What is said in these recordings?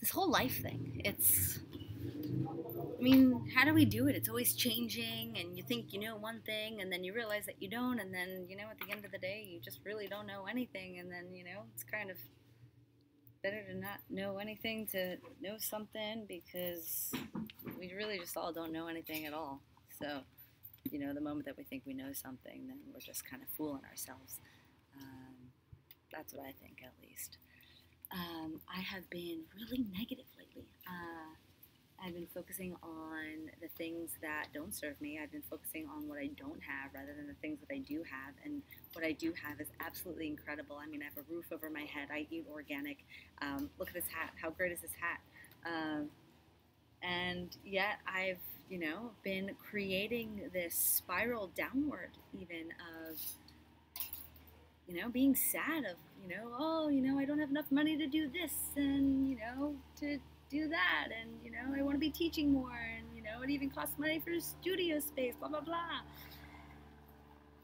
this whole life thing. It's, I mean, how do we do it? It's always changing, and you think you know one thing, and then you realize that you don't, and then, you know, at the end of the day, you just really don't know anything, and then, you know, it's kind of better to not know anything to know something because we really just all don't know anything at all. So, you know, the moment that we think we know something, then we're just kind of fooling ourselves. Um, that's what I think, at least. Um, I have been really negative lately. Uh, I've been focusing on the things that don't serve me. I've been focusing on what I don't have rather than the things that I do have. And what I do have is absolutely incredible. I mean, I have a roof over my head. I eat organic. Um, look at this hat. How great is this hat? Um, and yet I've, you know, been creating this spiral downward, even of, you know, being sad of, you know, oh, you know, I don't have enough money to do this and, you know, to do that and you know i want to be teaching more and you know it even costs money for studio space blah blah blah.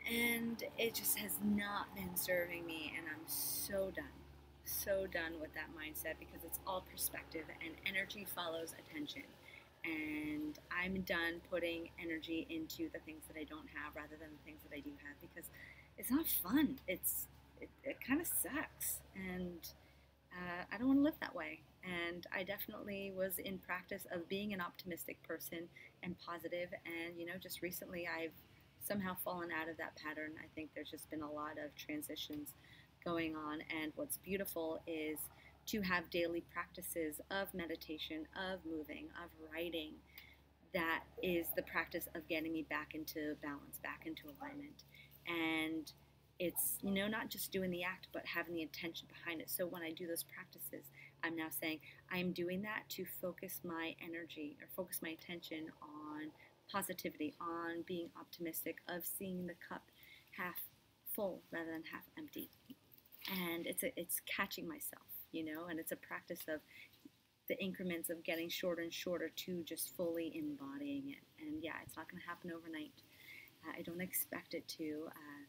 And it just has not been serving me and i'm so done so done with that mindset because it's all perspective and energy follows attention and i'm done putting energy into the things that i don't have rather than the things that i do have because it's not fun it's it, it kind of sucks and uh, i don't want to live that way and I definitely was in practice of being an optimistic person and positive. And you know, just recently I've somehow fallen out of that pattern. I think there's just been a lot of transitions going on, and what's beautiful is to have daily practices of meditation, of moving, of writing. That is the practice of getting me back into balance, back into alignment. And it's, you know, not just doing the act, but having the intention behind it. So when I do those practices, I'm now saying I'm doing that to focus my energy or focus my attention on positivity, on being optimistic, of seeing the cup half full rather than half empty. And it's a, it's catching myself, you know, and it's a practice of the increments of getting shorter and shorter to just fully embodying it. And yeah, it's not going to happen overnight. Uh, I don't expect it to. Uh,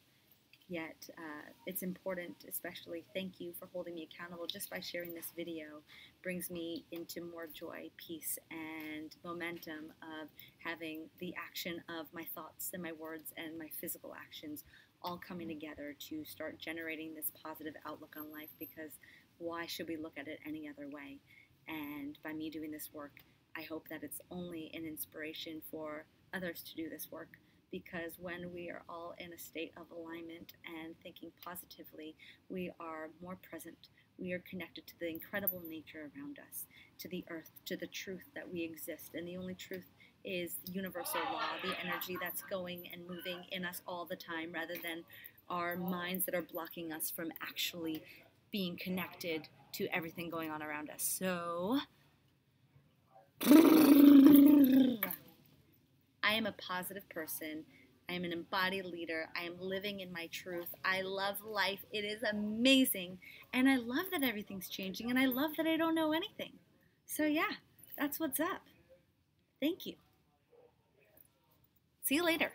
Yet uh, it's important, especially thank you for holding me accountable just by sharing this video brings me into more joy, peace, and momentum of having the action of my thoughts and my words and my physical actions all coming together to start generating this positive outlook on life because why should we look at it any other way? And by me doing this work, I hope that it's only an inspiration for others to do this work because when we are all in a state of alignment and thinking positively, we are more present. We are connected to the incredible nature around us, to the earth, to the truth that we exist. And the only truth is universal law, the energy that's going and moving in us all the time, rather than our minds that are blocking us from actually being connected to everything going on around us. So. I am a positive person. I am an embodied leader. I am living in my truth. I love life. It is amazing. And I love that everything's changing. And I love that I don't know anything. So, yeah, that's what's up. Thank you. See you later.